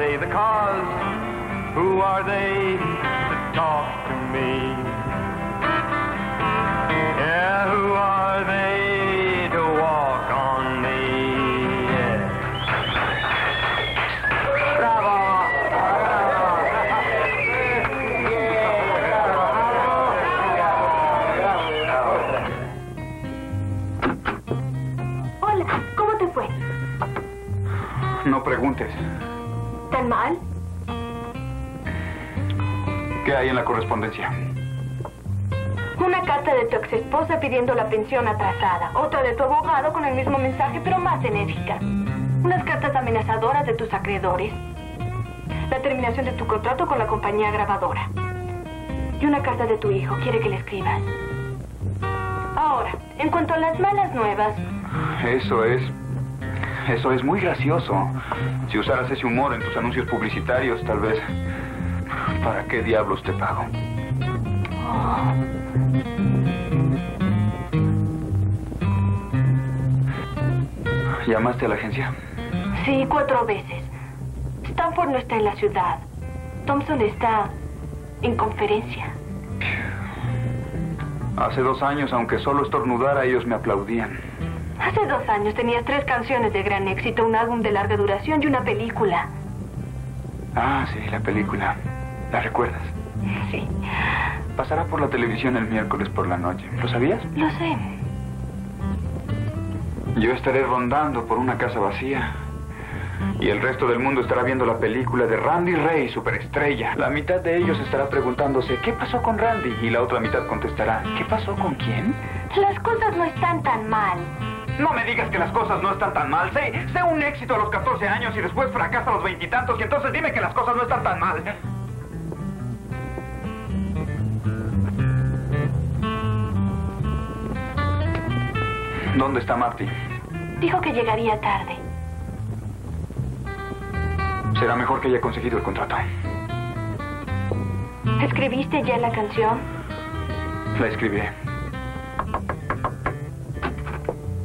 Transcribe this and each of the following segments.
say the cause. Who are they to talk mal? ¿Qué hay en la correspondencia? Una carta de tu ex esposa pidiendo la pensión atrasada. Otra de tu abogado con el mismo mensaje, pero más enérgica. Unas cartas amenazadoras de tus acreedores. La terminación de tu contrato con la compañía grabadora. Y una carta de tu hijo. Quiere que le escribas. Ahora, en cuanto a las malas nuevas, Eso es... Eso es muy gracioso. Si usaras ese humor en tus anuncios publicitarios, tal vez... ¿Para qué diablos te pago? ¿Llamaste a la agencia? sí, cuatro veces. Stanford no está en la ciudad. Thompson está en conferencia. Hace dos años, aunque solo estornudara, ellos me aplaudían. Hace dos años tenías tres canciones de gran éxito, un álbum de larga duración y una película. Ah, sí, la película. ¿La recuerdas? Sí, Pasará por la televisión el miércoles por la noche. ¿Lo sabías? lo sé. Yo estaré rondando por una casa vacía. Y el resto del mundo estará viendo la película de Randy Ray, superestrella. La mitad de ellos estará preguntándose, ¿qué pasó con Randy? Y la otra mitad contestará, ¿qué pasó con quién? Las cosas no están tan mal. No me digas que las cosas no están tan mal. Sé, sé un éxito a los 14 años y después fracasa a los veintitantos y, entonces dime que las cosas no están tan mal. ¿Dónde está Marty? Dijo que llegaría tarde. Será mejor que haya conseguido el contrato. ¿Escribiste ya la canción? La escribiré.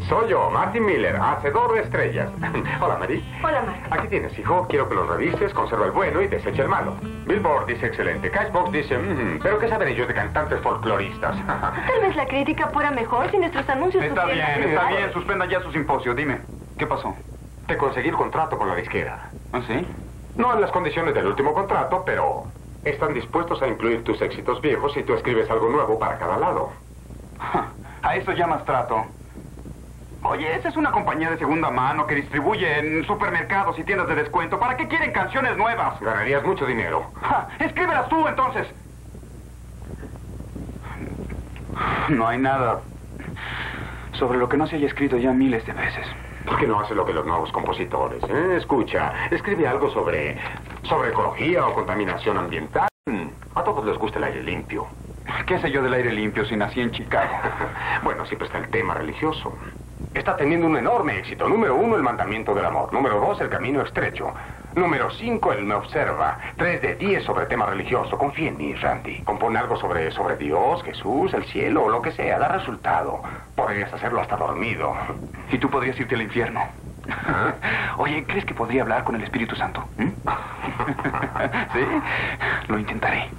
Soy yo, Martin Miller, hacedor de estrellas. Hola, Mary. Hola, Mark. Aquí tienes, hijo. Quiero que lo revises, conserva el bueno y desecha el malo. Billboard dice excelente. Cashbox dice, "Mm, pero ¿qué saben ellos de cantantes folcloristas? Tal vez la crítica fuera mejor si nuestros anuncios Está bien, está bien. Suspenda ya su simposio. Dime, ¿qué pasó? Te conseguí el contrato con la disquera. ¿Ah, sí? No en las condiciones del último contrato, pero están dispuestos a incluir tus éxitos viejos si tú escribes algo nuevo para cada lado. A eso llamas trato. Oye, esa es una compañía de segunda mano que distribuye en supermercados y tiendas de descuento. ¿Para qué quieren canciones nuevas? Ganarías mucho dinero. Ja, Escríbelas tú, entonces. No hay nada sobre lo que no se haya escrito ya miles de veces. ¿Por qué no hace lo que los nuevos compositores? eh? Escucha, escribe algo sobre, sobre ecología o contaminación ambiental. A todos les gusta el aire limpio. ¿Qué sé yo del aire limpio si nací en Chicago? Bueno, siempre está el tema religioso. Está teniendo un enorme éxito. Número uno, el mandamiento del amor. Número dos, el camino estrecho. Número cinco, el me observa. Tres de diez sobre tema religioso. Confía en mí, Randy. Compone algo sobre, sobre Dios, Jesús, el cielo o lo que sea. Da resultado. Podrías hacerlo hasta dormido. Y tú podrías irte al infierno. Oye, ¿crees que podría hablar con el Espíritu Santo? ¿Mm? ¿Sí? Lo intentaré.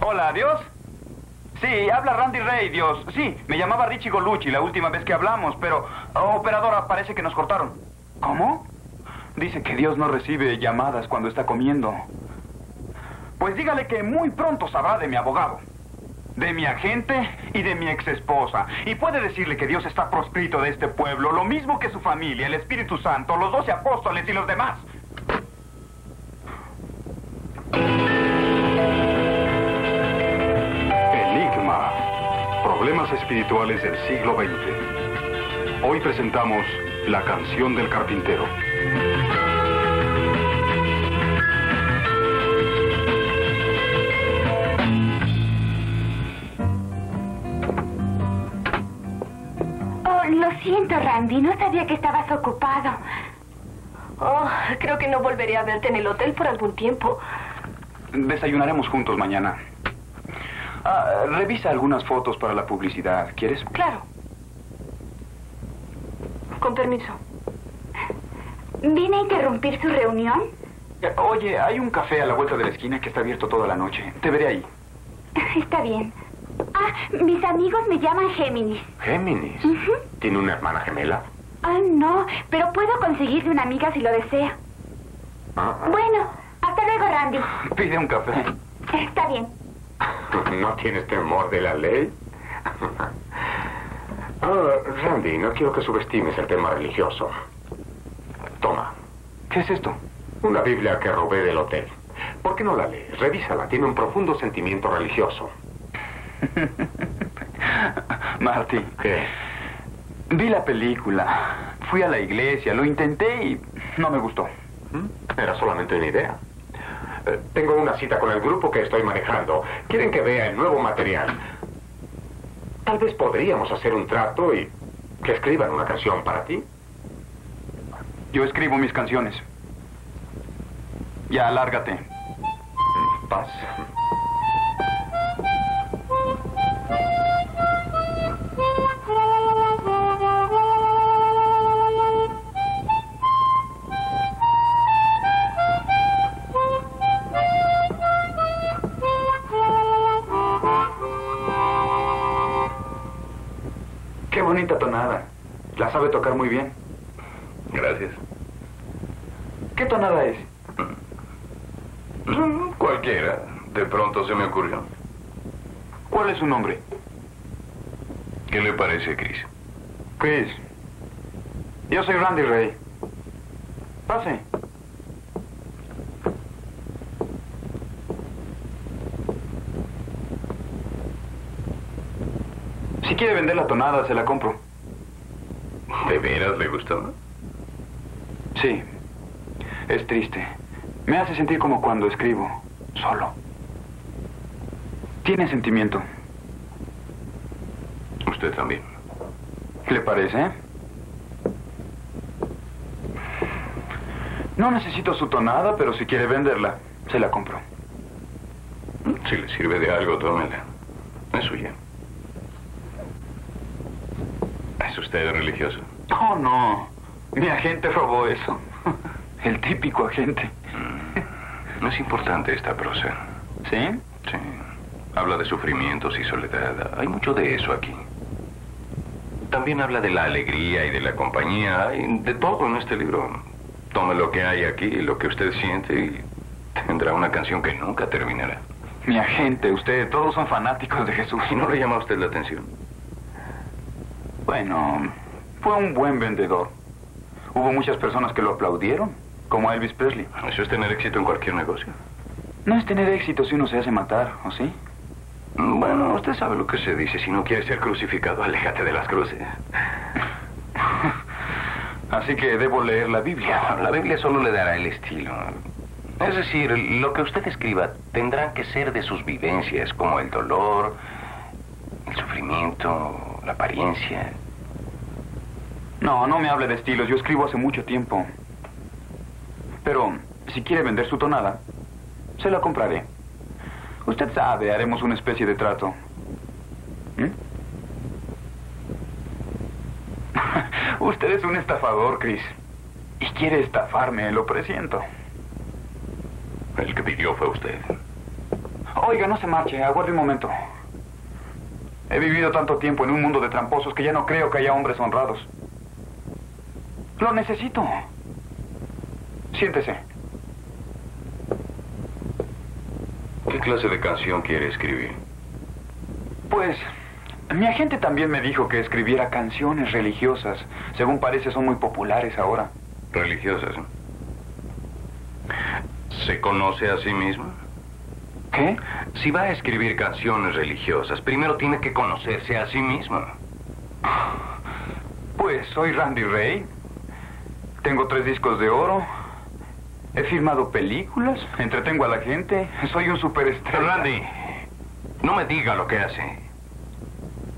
Hola, Dios. Sí, habla Randy Ray, Dios. Sí, me llamaba Richie Golucci la última vez que hablamos, pero... oh, operadora, parece que nos cortaron. ¿Cómo? Dice que Dios no recibe llamadas cuando está comiendo. Pues dígale que muy pronto sabrá de mi abogado, de mi agente y de mi ex esposa. Y puede decirle que Dios está proscrito de este pueblo, lo mismo que su familia, el Espíritu Santo, los doce apóstoles y los demás. Espirituales del siglo XX. Hoy presentamos La canción del carpintero. Oh, lo siento, Randy. No sabía que estabas ocupado. Oh, creo que no volveré a verte en el hotel por algún tiempo. Desayunaremos juntos mañana. Ah, revisa algunas fotos para la publicidad. ¿Quieres? Claro. Con permiso. ¿Vine a interrumpir su reunión? Oye, hay un café a la vuelta de la esquina que está abierto toda la noche. Te veré ahí. Está bien. Ah, mis amigos me llaman Géminis. Géminis. ¿Tiene una hermana gemela? Ah, no, pero puedo conseguirle una amiga si lo desea. Ah, Bueno, hasta luego, Randy. Pide un café. Está bien. ¿No tienes temor de la ley? Ah, Randy, no quiero que subestimes el tema religioso. Toma, ¿Qué es esto? una Biblia que robé del hotel. ¿Por qué no la lees? Revísala, tiene un profundo sentimiento religioso. Marty, ¿Qué? vi la película. Fui a la iglesia, lo intenté y no me gustó. ¿Mm? Era solamente una idea. Eh, tengo una cita con el grupo que estoy manejando. Quieren que vea el nuevo material. Tal vez podríamos hacer un trato y que escriban una canción para ti. Yo escribo mis canciones. Ya, lárgate. Paz. Bonita tonada. La sabe tocar muy bien. Gracias. ¿Qué tonada es? Mm, Cualquiera. De pronto se me ocurrió. ¿Cuál es su nombre? ¿Qué le parece, Chris? Chris. Yo soy Randy Ray. Si quiere vender la tonada, se la compro. ¿De veras le gustó? Sí. Es triste. Me hace sentir como cuando escribo, solo. Tiene sentimiento. Usted también. ¿Le parece? No necesito su tonada, pero si quiere venderla, se la compro. Si le sirve de algo, tómela. Es suya. ¿Es usted religioso? Oh, no. Mi agente robó eso. El típico agente. No es importante esta prosa. ¿Sí? Sí. Habla de sufrimientos y soledad. Hay mucho de eso aquí. También habla de la alegría y de la compañía. Hay de todo en este libro. Tome lo que hay aquí, lo que usted siente y tendrá una canción que nunca terminará. Mi agente, usted, todos son fanáticos de Jesús. ¿Y no le llama a usted la atención? Bueno, fue un buen vendedor. Hubo muchas personas que lo aplaudieron, como a Elvis Presley. Eso es tener éxito en cualquier negocio. No es tener éxito si uno se hace matar, ¿o sí? Bueno, usted sabe lo que se dice. Si no quiere ser crucificado, aléjate de las cruces. Así que debo leer la Biblia. La Biblia solo le dará el estilo. Es decir, lo que usted escriba tendrá que ser de sus vivencias, como el dolor, el sufrimiento, la apariencia. No, no me hable de estilos. Yo escribo hace mucho tiempo. Pero, si quiere vender su tonada, se la compraré. Usted sabe, haremos una especie de trato. ¿Mm? Usted es un estafador, Chris. Y quiere estafarme, lo presiento. El que pidió fue usted. Oiga, no se marche, aguarde un momento. He vivido tanto tiempo en un mundo de tramposos que ya no creo que haya hombres honrados. Lo necesito. Siéntese. ¿Qué clase de canción quiere escribir? Pues, mi agente también me dijo que escribiera canciones religiosas. Según parece, son muy populares ahora. Religiosas. ¿Se conoce a sí mismo? ¿Qué? Si va a escribir canciones religiosas, primero tiene que conocerse a sí mismo. Pues soy Randy Ray. Tengo tres discos de oro. He filmado películas. Entretengo a la gente. Soy un superestrella. Randy, no me diga lo que hace.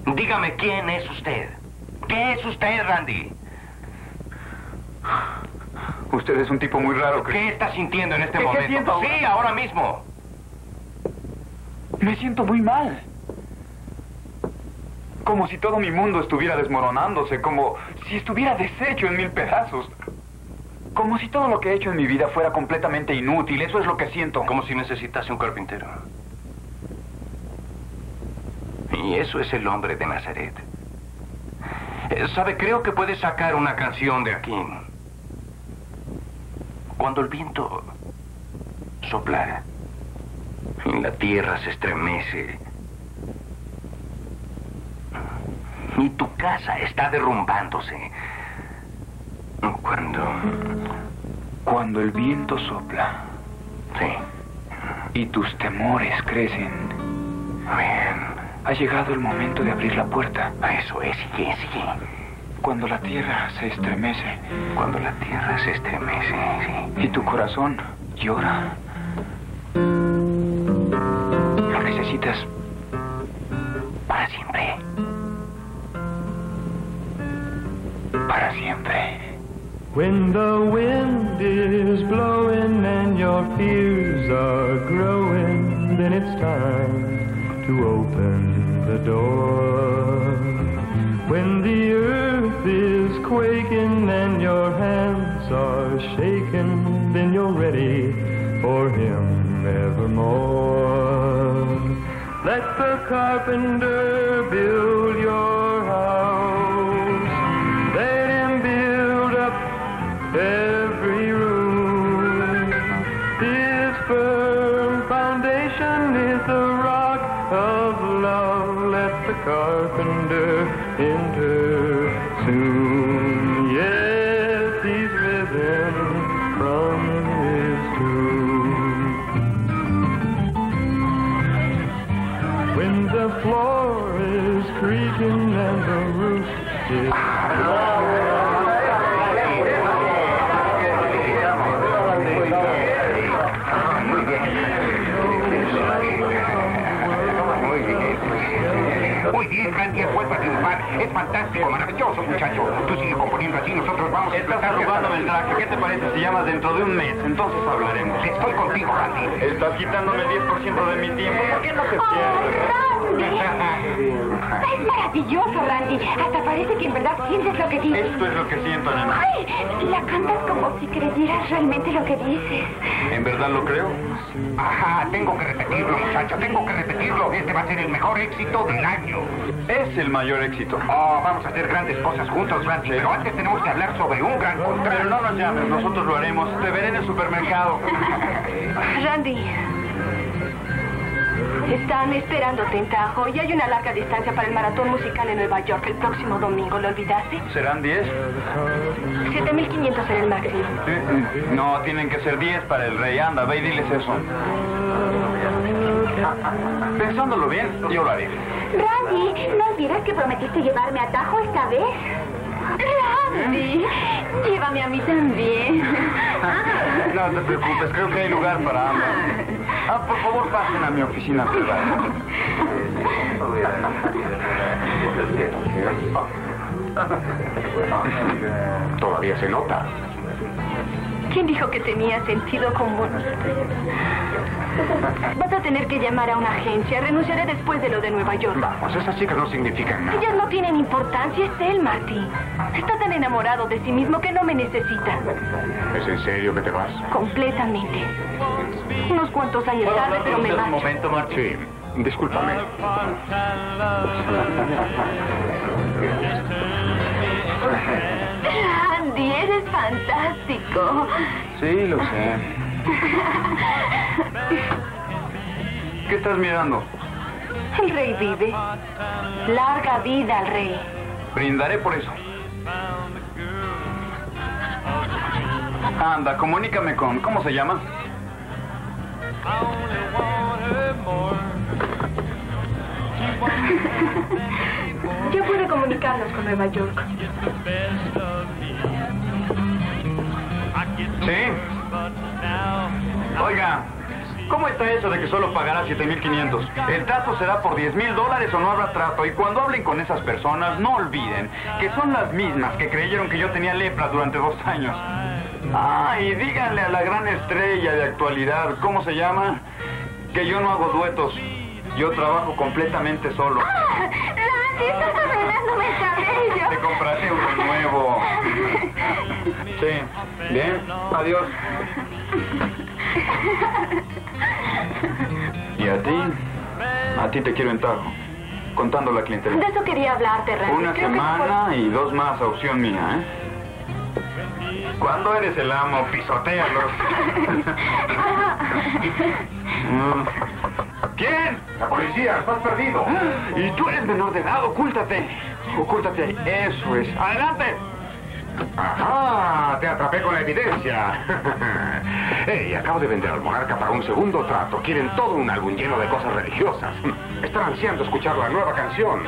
Dígame quién es usted. ¿Qué es usted, Randy? Usted es un tipo muy raro. Chris. ¿Qué está sintiendo en este ¿Qué- qué momento? siento ahora? Sí, ahora mismo. Me siento muy mal. Como si todo mi mundo estuviera desmoronándose, como si estuviera deshecho en mil pedazos. Como si todo lo que he hecho en mi vida fuera completamente inútil. Eso es lo que siento. Como si necesitase un carpintero. Y eso es el hombre de Nazaret. Eh, Sabe, creo que puede sacar una canción de aquí. Cuando el viento sopla la tierra se estremece y tu casa está derrumbándose. Cuando... Cuando el viento sopla Sí. y tus temores crecen, Bien. ha llegado el momento de abrir la puerta. Eso es, sigue, sigue. Cuando la tierra se estremece Cuando la tierra se estremece, sí. y tu corazón llora. Lo necesitas Para siempre. para siempre. When the wind is blowing and your fears are growing, then it's time to open the door. When the earth is quaking and your hands are shaking, then you're ready for him evermore. Let the carpenter build Muy bien, Randy, has vuelto a triunfar. Es fantástico, maravilloso, muchacho. Tú sigues componiendo así, nosotros vamos a Estás explotar robándome el traje. ¿Qué te parece si llamas dentro de un mes? Entonces hablaremos. Estoy contigo, Randy. Estás quitándome el 10% de mi tiempo. ¿Por qué no te ¡Oh, pierdes? Es maravilloso, Randy. Hasta parece que en verdad sientes lo que dices. Esto es lo que siento, nena. Ay, la cantas como si creyeras realmente lo que dices. ¿En verdad lo creo? Ajá, tengo que repetirlo, muchacho, tengo que repetirlo. Este va a ser el mejor éxito del año. Es el mayor éxito. Oh, vamos a hacer grandes cosas juntos, Randy, pero antes tenemos que hablar sobre un gran Pero contrato. no nos llames, nosotros lo haremos. Te veré en el supermercado. Randy. Están esperándote en Tajo y hay una larga distancia para el maratón musical en Nueva York el próximo domingo. ¿Lo olvidaste? ¿Serán 10? 7500 en el máximo. No, tienen que ser 10 para el rey. Anda, ve y diles eso. Pensándolo bien, yo lo haré. Randy, ¿no olvidas que prometiste llevarme a Tajo esta vez? Randy, llévame a mí también. No te preocupes, creo que hay lugar para ambos. Ah, por favor, pasen a mi oficina privada. Todavía se nota. ¿Quién dijo que tenía sentido común? Vas a tener que llamar a una agencia. Renunciaré después de lo de Nueva York. Vamos, esas chicas no significan nada. Ellas no tienen importancia, es él, Marty. Está tan enamorado de sí mismo que no me necesita. ¿Es en serio que te vas? Completamente. Unos cuantos años tarde, pero me marcho. Martín. Sí, discúlpame. Fantástico. Sí, lo sé. ¿Qué estás mirando? El rey vive. Larga vida al rey. Brindaré por eso. Anda, comunícame con... ¿Cómo se llama? Ya puede comunicarnos con Nueva York. Sí. Oiga, ¿cómo está eso de que solo pagará 7.500? El trato será por 10.000 dólares o no habrá trato. Y cuando hablen con esas personas, no olviden que son las mismas que creyeron que yo tenía lepra durante dos años. Ah, y díganle a la gran estrella de actualidad, ¿cómo se llama? Que yo no hago duetos. Yo trabajo completamente solo. ¡Ah! Randy, estás arruinándome el cabello. Te compraré uno nuevo. Sí. Bien. Adiós. ¿Y a ti? A ti te quiero en Tajo. Contando la clientela. De eso quería hablarte, Randy. Una Creo que semana y dos más a opción mía, ¿eh? ¿Cuándo eres el amo? Pisotealos. ¿Quién? La policía, estás perdido. Y tú eres menor de edad, ocúltate. Ocúltate. Eso es. ¡Adelante! Ajá, te atrapé con la evidencia. Ey, acabo de vender al monarca para un segundo trato. Quieren todo un álbum lleno de cosas religiosas. Están ansiando escuchar la nueva canción.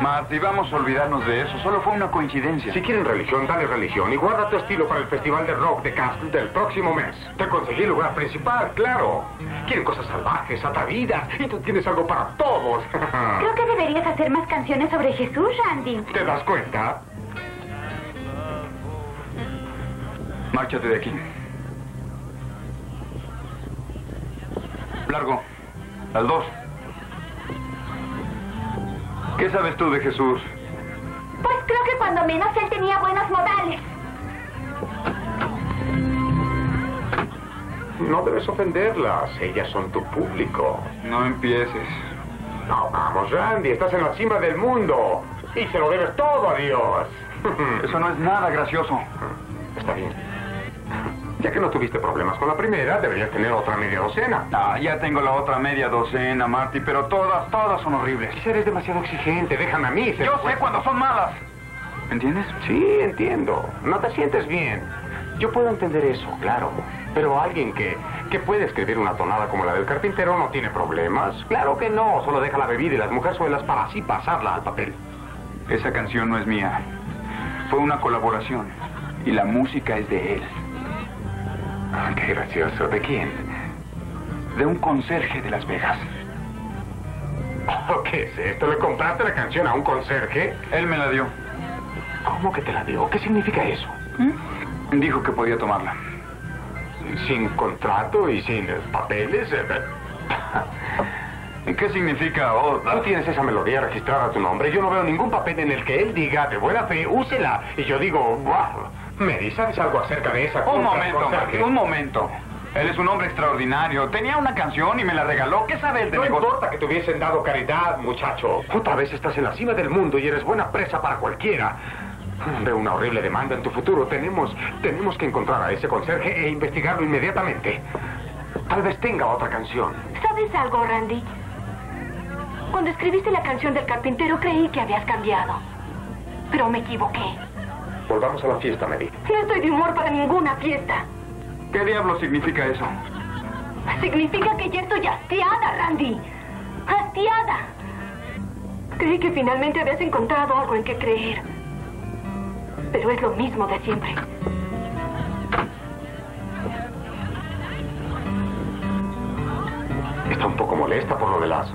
Marty, vamos a olvidarnos de eso. Solo fue una coincidencia. Si quieren religión, dale religión y guarda tu estilo para el Festival de Rock de Castle del próximo mes. Te conseguí el lugar principal, claro. Quieren cosas salvajes, atavidas, y tú tienes algo para todos. Creo que deberías hacer más canciones sobre Jesús, Randy. ¿Te das cuenta? Márchate de aquí. Largo. Las dos. ¿Qué sabes tú de Jesús? Pues creo que cuando menos él tenía buenos modales. No debes ofenderlas. Ellas son tu público. No empieces. No, vamos, Randy, estás en la cima del mundo. Y se lo debes todo a Dios. Eso no es nada gracioso. Está bien. Ya que no tuviste problemas con la primera, deberías tener otra media docena. Ah, ya tengo la otra media docena, Marty, pero todas, todas son horribles. Quizá eres demasiado exigente. Déjame a mí. Yo sé juez. cuando son malas. ¿Entiendes? Sí, entiendo. No te sientes bien. Yo puedo entender eso, claro. Pero alguien que, que puede escribir una tonada como la del carpintero no tiene problemas. Claro que no. Solo deja la bebida y las mujerzuelas para así pasarla al papel. Esa canción no es mía. Fue una colaboración. Y la música es de él. Ah, qué gracioso. ¿De quién? De un conserje de Las Vegas. Oh, ¿Qué es esto? ¿Le compraste la canción a un conserje? Él me la dio. ¿Cómo que te la dio? ¿Qué significa eso? Dijo que podía tomarla. ¿Sin contrato y sin eh, papeles? Eh, ¿Y qué significa oh, Tú tienes esa melodía registrada a tu nombre. Yo no veo ningún papel en el que él diga de buena fe, úsela. Y yo digo, wow. Mary, ¿sabes algo acerca de esa Un momento? Marty, un momento. Él es un hombre extraordinario. Tenía una canción y me la regaló. ¿Qué sabe él de No negocio? importa que te hubiesen dado caridad, muchacho. Otra vez estás en la cima del mundo y eres buena presa para cualquiera. Veo una horrible demanda en tu futuro. Tenemos, tenemos que encontrar a ese conserje e investigarlo inmediatamente. Tal vez tenga otra canción. ¿Sabes algo, Randy? Cuando escribiste la canción del carpintero creí que habías cambiado. Pero me equivoqué. Volvamos a la fiesta, Mary. No estoy de humor para ninguna fiesta. ¿Qué diablo significa eso? Significa que ya estoy hastiada, Randy. Hastiada. Creí que finalmente habías encontrado algo en que creer. Pero es lo mismo de siempre. Está un poco molesta por lo de las...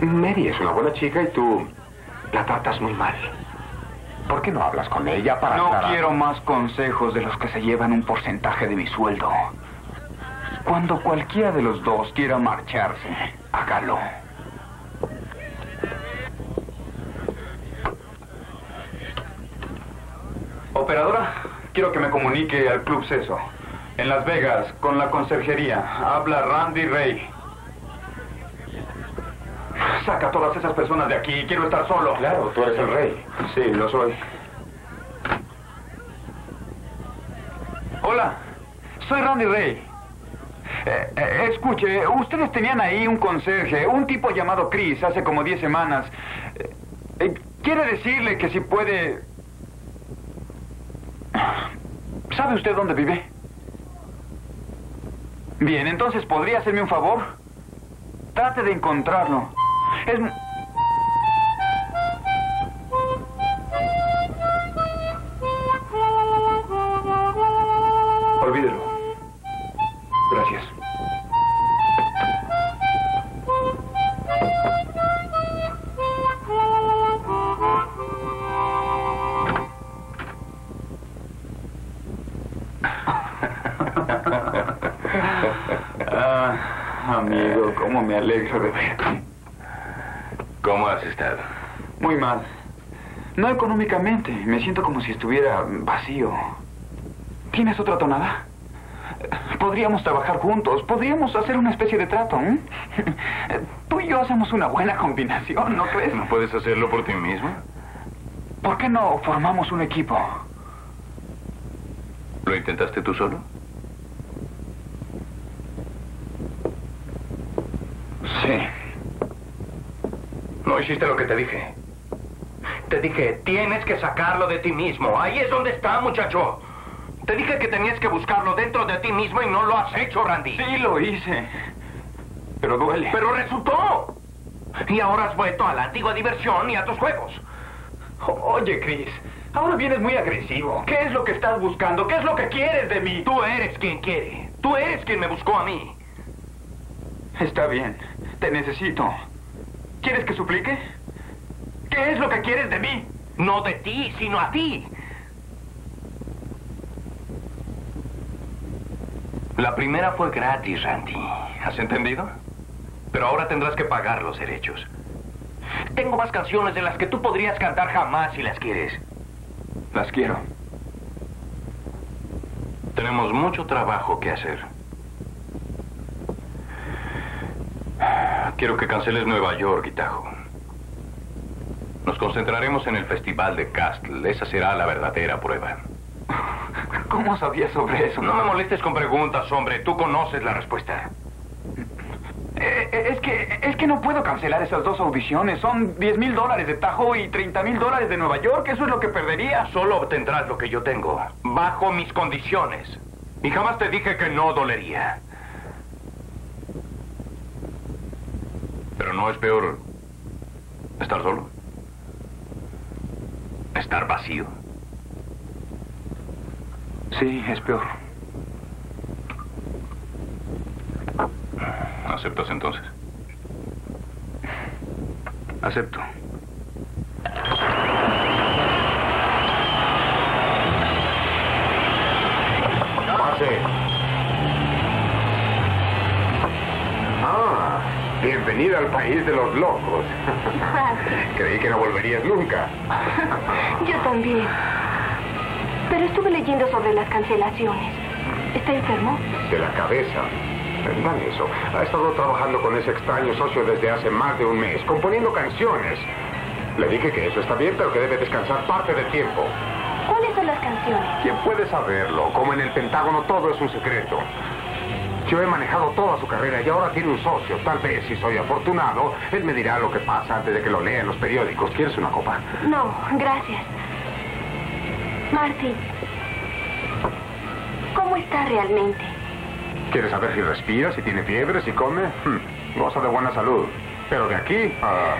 Mary es una buena chica y tú la tratas muy mal. ¿Por qué no hablas con ella para No aclarar? quiero más consejos de los que se llevan un porcentaje de mi sueldo. Cuando cualquiera de los dos quiera marcharse, hágalo. Operadora, quiero que me comunique al Club Ceso. En Las Vegas, con la conserjería. Habla Randy Ray. Saca a todas esas personas de aquí. Quiero estar solo. Claro, tú eres el rey. Sí, lo soy. Hola, soy Randy Ray. Eh, eh, escuche, ustedes tenían ahí un conserje, un tipo llamado Chris, hace como 10 semanas. Eh, eh, quiere decirle que si puede... ¿Sabe usted dónde vive? Bien, entonces, ¿podría hacerme un favor? Trate de encontrarlo. Es... Olvídelo. Gracias. Ah, amigo, cómo me alegro de verte. ¿Cómo has estado? Muy mal. No económicamente. Me siento como si estuviera vacío. ¿Tienes otra tonada? Podríamos trabajar juntos. Podríamos hacer una especie de trato. ¿eh? Tú y yo hacemos una buena combinación, ¿no crees? ¿No puedes hacerlo por ti mismo? ¿Por qué no formamos un equipo? ¿Lo intentaste tú solo? Sí. No hiciste lo que te dije. Te dije, tienes que sacarlo de ti mismo. Ahí es donde está, muchacho. Te dije que tenías que buscarlo dentro de ti mismo y no lo has hecho, Randy. Sí, lo hice. Pero duele. Pero resultó. Y ahora has vuelto a la antigua diversión y a tus juegos. Oye, Chris, ahora vienes muy agresivo. ¿Qué es lo que estás buscando? ¿Qué es lo que quieres de mí? Tú eres quien quiere. Tú eres quien me buscó a mí. Está bien. Te necesito. ¿Quieres que suplique? ¿Qué es lo que quieres de mí? No de ti, sino a ti. La primera fue gratis, Randy. ¿Has entendido? Pero ahora tendrás que pagar los derechos. Tengo más canciones de las que tú podrías cantar jamás si las quieres. Las quiero. Tenemos mucho trabajo que hacer. Quiero que canceles Nueva York y Tahoe. Nos concentraremos en el Festival de Castle. Esa será la verdadera prueba. ¿Cómo sabías sobre eso? No me molestes con preguntas, hombre. Tú conoces la respuesta. Eh, eh, es que es que no puedo cancelar esas dos audiciones. Son 10 mil dólares de Tahoe y 30 mil dólares de Nueva York. Eso es lo que perdería. Solo obtendrás lo que yo tengo, bajo mis condiciones. Y jamás te dije que no dolería. Pero no es peor estar solo. Estar vacío. Sí, es peor. ¿Aceptas entonces? Acepto. Pase. Ah, bienvenida al país de los locos. Creí que no volverías nunca. Yo también. Pero estuve leyendo sobre las cancelaciones. ¿Está enfermo? De la cabeza. Dame eso. Ha estado trabajando con ese extraño socio desde hace más de un mes, componiendo canciones. Le dije que eso está bien, pero que debe descansar parte del tiempo. ¿Cuáles son las canciones? ¿Quién puede saberlo? Como en el Pentágono todo es un secreto. Yo he manejado toda su carrera y ahora tiene un socio. Tal vez, si soy afortunado, él me dirá lo que pasa antes de que lo lea en los periódicos. ¿Quieres una copa? No, gracias. Marty, ¿cómo está realmente? ¿Quieres saber si respira, si tiene fiebre, si come? Hmm, goza de buena salud. Pero de aquí a...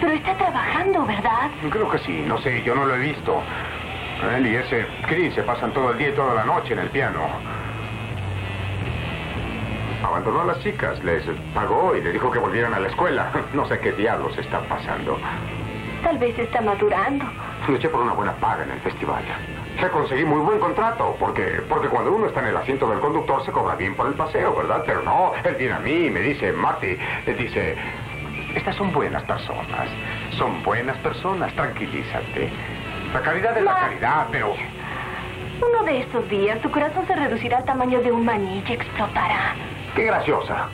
Pero está trabajando, ¿verdad? Creo que sí, no sé, yo no lo he visto. Él y ese Chris se pasan todo el día y toda la noche en el piano. Abandonó a las chicas, les pagó y le dijo que volvieran a la escuela. No sé qué diablos está pasando. Tal vez está madurando. Luché por una buena paga en el festival. Le conseguí muy buen contrato, porque, porque cuando uno está en el asiento del conductor se cobra bien por el paseo, ¿verdad? Pero no, él viene a mí y me dice, Marty, él dice, estas son buenas personas, son buenas personas, tranquilízate. La caridad es la caridad, pero... Uno de estos días tu corazón se reducirá al tamaño de un maní y explotará. Qué graciosa.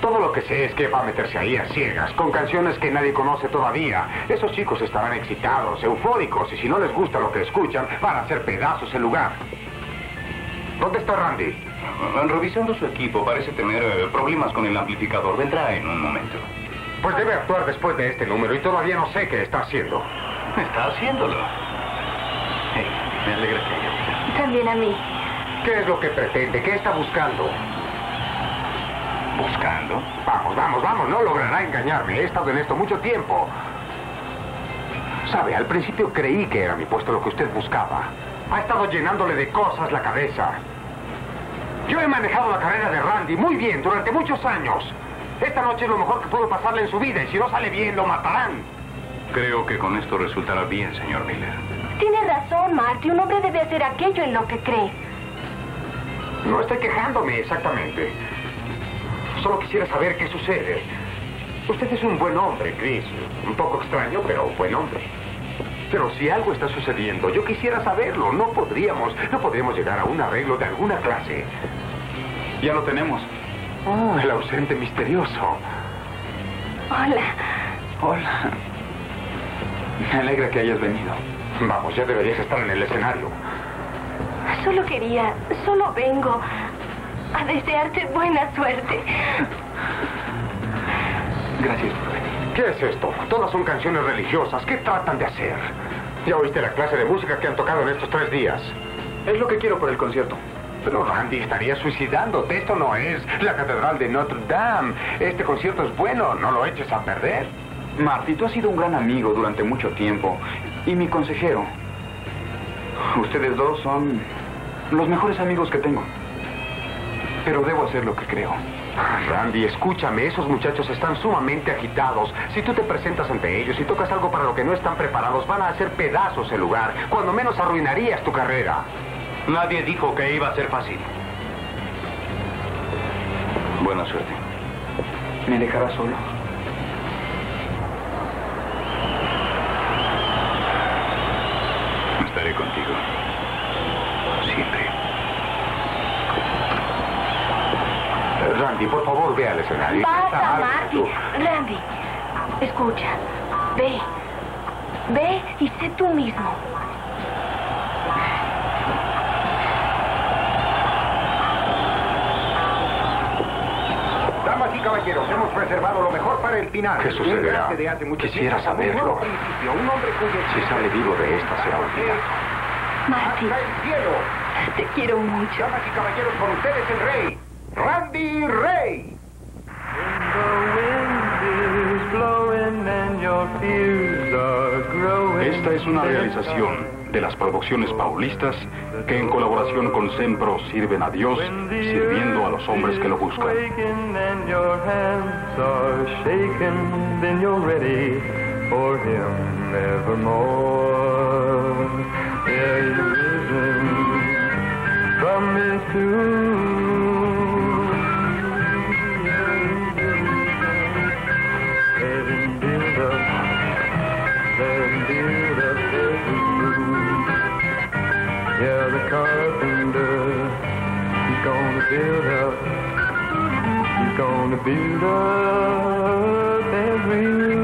Todo lo que sé es que va a meterse ahí a ciegas, con canciones que nadie conoce todavía. Esos chicos estarán excitados, eufóricos, y si no les gusta lo que escuchan, van a hacer pedazos el lugar. ¿Dónde está Randy? Revisando su equipo, parece tener eh, problemas con el amplificador. Vendrá en un momento. Pues debe actuar después de este número y todavía no sé qué está haciendo. Está haciéndolo. Hey, me alegra que haya También a mí. ¿Qué es lo que pretende? ¿Qué está buscando? Buscando. Vamos, vamos, vamos, no logrará engañarme. He estado en esto mucho tiempo. Sabe, al principio creí que era mi puesto lo que usted buscaba. Ha estado llenándole de cosas la cabeza. Yo he manejado la carrera de Randy muy bien durante muchos años. Esta noche es lo mejor que pudo pasarle en su vida y si no sale bien lo matarán. Creo que con esto resultará bien, señor Miller. Tiene razón, Marty. Un hombre debe hacer aquello en lo que cree. No estoy quejándome exactamente. Solo quisiera saber qué sucede. Usted es un buen hombre, Chris. Un poco extraño, pero buen hombre. Pero si algo está sucediendo, yo quisiera saberlo. No podríamos, no podríamos llegar a un arreglo de alguna clase. Ya lo tenemos. Oh, el ausente misterioso. Hola. Hola. Me alegra que hayas venido. Vamos, ya deberías estar en el escenario. Solo quería, solo vengo a desearte buena suerte. Gracias por venir. ¿Qué es esto? Todas son canciones religiosas. ¿Qué tratan de hacer? ¿Ya oíste la clase de música que han tocado en estos tres días? Es lo que quiero por el concierto. Pero Randy, estaría suicidándote. Esto no es la Catedral de Notre Dame. Este concierto es bueno. No lo eches a perder. Marty, tú has sido un gran amigo durante mucho tiempo y mi consejero. Ustedes dos son los mejores amigos que tengo. Pero debo hacer lo que creo. Randy, escúchame, esos muchachos están sumamente agitados. Si tú te presentas ante ellos y tocas algo para lo que no están preparados, van a hacer pedazos el lugar. Cuando menos arruinarías tu carrera. Nadie dijo que iba a ser fácil. Buena suerte. ¿Me dejarás solo? Estaré contigo. Siempre. Eh, Randy, por favor, ve al escenario. Basta, Marty. Randy, escucha. Ve. Ve y sé tú mismo. Damas y caballeros, hemos reservado lo mejor para el final. ¿Qué sucederá? Quisiera saberlo. un hombre Si sale vivo de esta, será milagro. Marty, ¡Hasta el cielo! te quiero mucho. Damas y caballeros, con ustedes el rey, Rey. Esta es una realización de las producciones paulistas que en colaboración con Sempro sirven a Dios sirviendo a los hombres que lo buscan. And your hands up heaven room. Yeah, the carpenter, he's gonna build up. He's gonna build up every room.